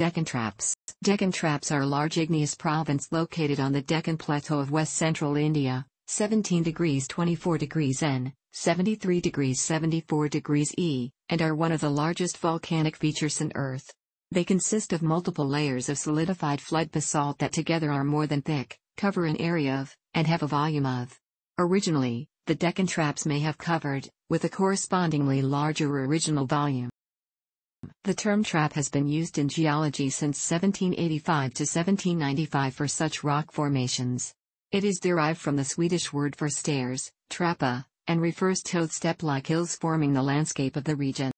Deccan Traps Deccan Traps are a large igneous province located on the Deccan Plateau of west-central India, 17 degrees 24 degrees N, 73 degrees 74 degrees E, and are one of the largest volcanic features in Earth. They consist of multiple layers of solidified flood basalt that together are more than thick, cover an area of, and have a volume of. Originally, the Deccan Traps may have covered, with a correspondingly larger original volume. The term trap has been used in geology since 1785 to 1795 for such rock formations. It is derived from the Swedish word for stairs, trappa, and refers to step-like hills forming the landscape of the region.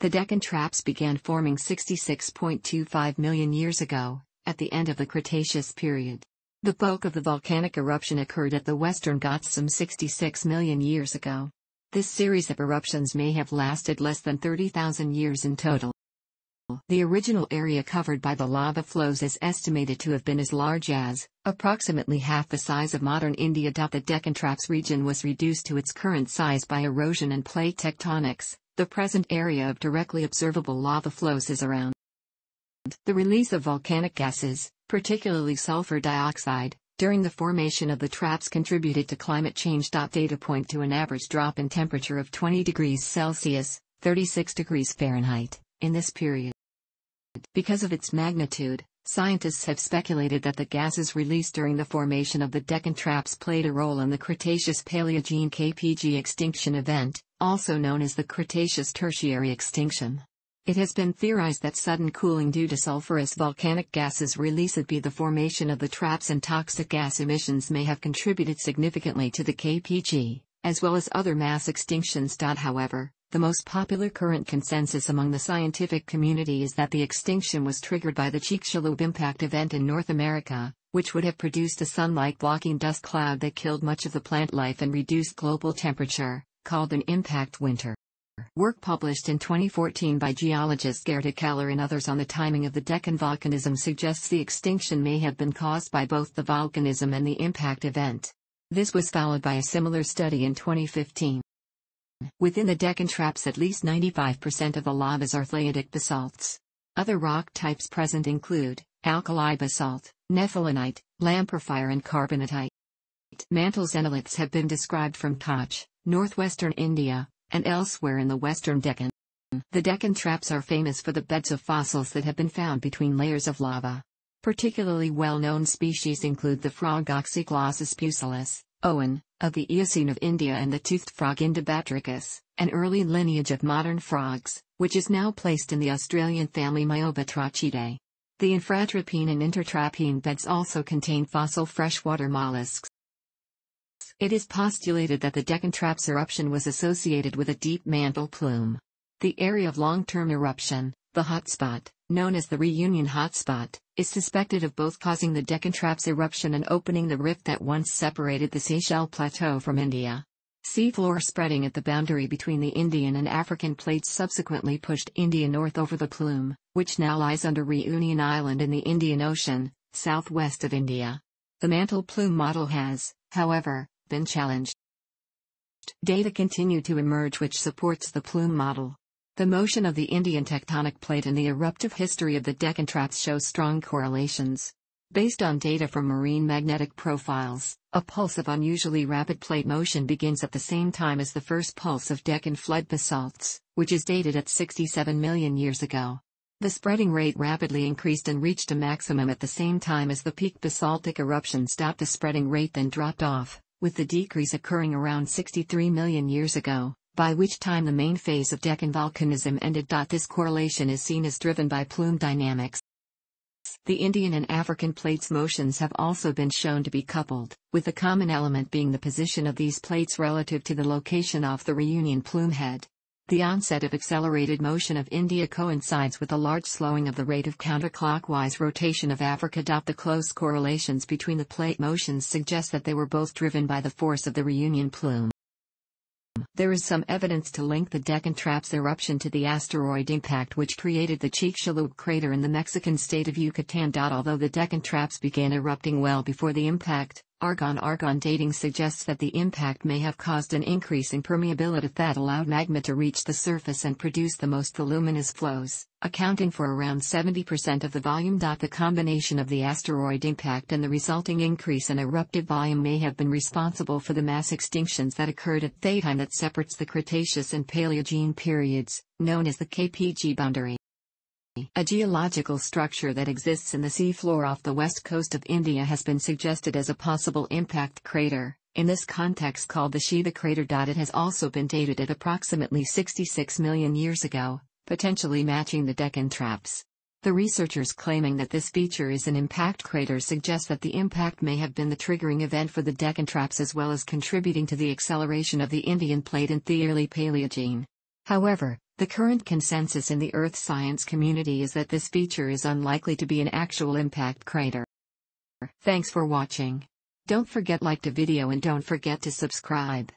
The Deccan Traps began forming 66.25 million years ago, at the end of the Cretaceous period. The bulk of the volcanic eruption occurred at the Western Ghats some 66 million years ago. This series of eruptions may have lasted less than 30,000 years in total. The original area covered by the lava flows is estimated to have been as large as, approximately half the size of modern India. The Deccan Traps region was reduced to its current size by erosion and plate tectonics. The present area of directly observable lava flows is around. The release of volcanic gases, particularly sulfur dioxide, during the formation of the traps contributed to climate change. Data point to an average drop in temperature of 20 degrees Celsius, 36 degrees Fahrenheit, in this period. Because of its magnitude, scientists have speculated that the gases released during the formation of the Deccan Traps played a role in the Cretaceous Paleogene KPG extinction event, also known as the Cretaceous Tertiary extinction. It has been theorized that sudden cooling due to sulfurous volcanic gases released by the formation of the traps and toxic gas emissions may have contributed significantly to the KPG, as well as other mass extinctions. However, the most popular current consensus among the scientific community is that the extinction was triggered by the Chicxulub impact event in North America, which would have produced a sun-like blocking dust cloud that killed much of the plant life and reduced global temperature, called an impact winter. Work published in 2014 by geologist Gerta Keller and others on the timing of the Deccan volcanism suggests the extinction may have been caused by both the volcanism and the impact event. This was followed by a similar study in 2015. Within the Deccan traps at least 95% of the lavas are tholeiitic basalts. Other rock types present include alkali basalt, nephelinite, lamprophyre and carbonatite. Mantle xenoliths have been described from Kutch, northwestern India, and elsewhere in the western Deccan. The Deccan traps are famous for the beds of fossils that have been found between layers of lava. Particularly well-known species include the frog Oxyglossus pusillus, Owen, of the Eocene of India and the toothed frog Indobatrachus, an early lineage of modern frogs, which is now placed in the Australian family Myobatrachidae. The infratrapine and intertrapine beds also contain fossil freshwater mollusks. It is postulated that the Deccan Traps eruption was associated with a deep mantle plume. The area of long-term eruption, the hotspot, known as the Reunion hotspot, is suspected of both causing the Deccan Traps eruption and opening the rift that once separated the Seychelles Plateau from India. Seafloor spreading at the boundary between the Indian and African plates subsequently pushed India north over the plume, which now lies under Reunion Island in the Indian Ocean, southwest of India. The mantle plume model has, however, been challenged. Data continue to emerge which supports the plume model. The motion of the Indian tectonic plate and the eruptive history of the Deccan Traps show strong correlations. Based on data from marine magnetic profiles, a pulse of unusually rapid plate motion begins at the same time as the first pulse of Deccan flood basalts, which is dated at 67 million years ago. The spreading rate rapidly increased and reached a maximum at the same time as the peak basaltic eruption stopped the spreading rate then dropped off with the decrease occurring around 63 million years ago, by which time the main phase of Deccan volcanism ended. This correlation is seen as driven by plume dynamics. The Indian and African plates' motions have also been shown to be coupled, with the common element being the position of these plates relative to the location of the Reunion plume head. The onset of accelerated motion of India coincides with a large slowing of the rate of counterclockwise rotation of Africa. The close correlations between the plate motions suggest that they were both driven by the force of the Reunion plume. There is some evidence to link the Deccan Traps eruption to the asteroid impact which created the Chicxulub crater in the Mexican state of Yucatan. Although the Deccan Traps began erupting well before the impact, Argon-argon dating suggests that the impact may have caused an increase in permeability that allowed magma to reach the surface and produce the most voluminous flows, accounting for around 70% of the volume. The combination of the asteroid impact and the resulting increase in eruptive volume may have been responsible for the mass extinctions that occurred at the time that separates the Cretaceous and Paleogene periods, known as the KPG boundary. A geological structure that exists in the seafloor off the west coast of India has been suggested as a possible impact crater, in this context called the Shiva crater. It has also been dated at approximately 66 million years ago, potentially matching the Deccan traps. The researchers claiming that this feature is an impact crater suggest that the impact may have been the triggering event for the Deccan traps as well as contributing to the acceleration of the Indian plate in the early Paleogene. However, the current consensus in the Earth science community is that this feature is unlikely to be an actual impact crater. Thanks for watching. Don't forget like the video and don't forget to subscribe.